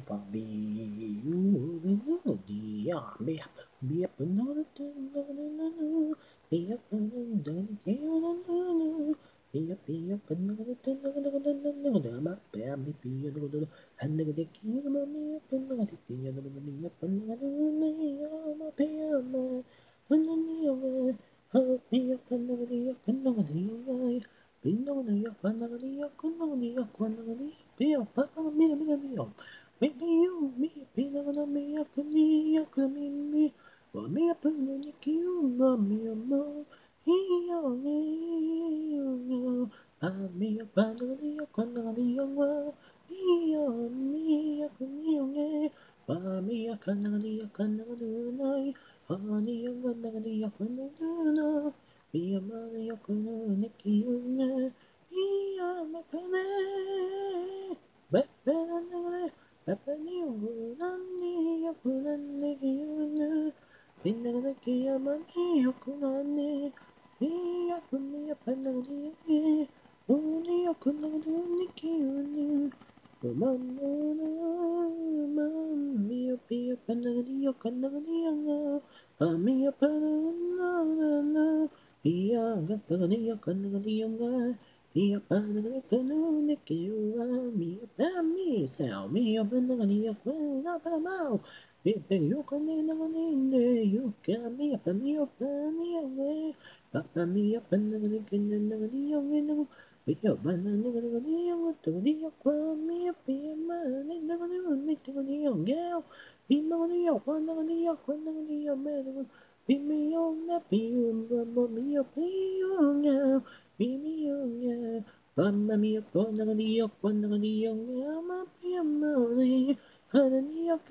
for me. You, the army, be up another thing, be up another thing, be up, be up another thing, my family, be another, and the king of me up another thing, and me up another name, my family, when the new, oh, be up another, up another, Pinonio, Panalia, Cononia, Quanalia, Pia, Papa, Mia, Mia, Mia. Maybe you, me, Pinana, Mia, Camia, Camimi, or me, a Panani, Kiuma, Mia, Mo, Io, Io, Amia, Panalia, Quanalia, Io, Mia, Camia, Pamia, Canalia, Canalia, Ania, Canalia, Canalia, Ia Maria kuna nikiuna Ia Mamma mia, mali, hanania, ke, mamia, panagania, ponagania, ponia, ponagania, ponagania, bia, palma, popani, puna, iugunia, panagania, mau, iakunia, panagania, Honey up another up another Honey up me up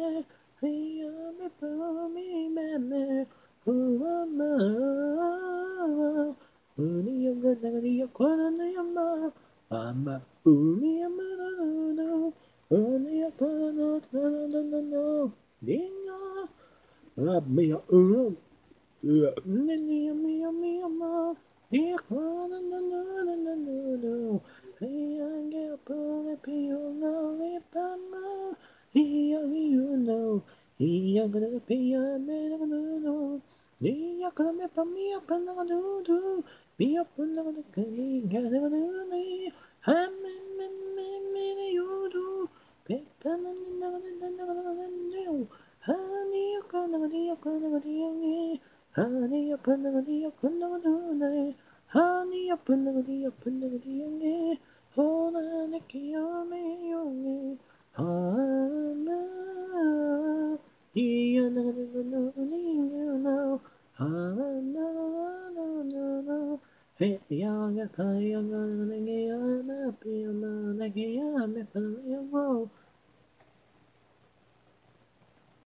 gonna be a corner, yamma. Mama, honey, I'm gonna know. Honey, I'm gonna know, no, no, no. Dinga. Rub me uh, yeah, me, me, me, me, me. Yeah, no, no, no, no, no, no, no. Hey, I get up on the piano, if I'm out. He, you know. He, I'm gonna pay a man, I'm gonna know. He, I'm gonna make me up and I'm gonna do. Be up and I'm gonna get me, get I'm gonna do. I'm in, in, in, in, you do. Pick and I'm gonna do. Honey, you're gonna do, you're gonna do, you're Honey, up and I'm gonna do. Honey, up and I'm gonna do. Hola, ne kiyame yonge. Hana. Iya na na na na na na. Hana na na na. Hey, ya ga ka ya ga na ge ya na pi na na ge ya me pa ya mo.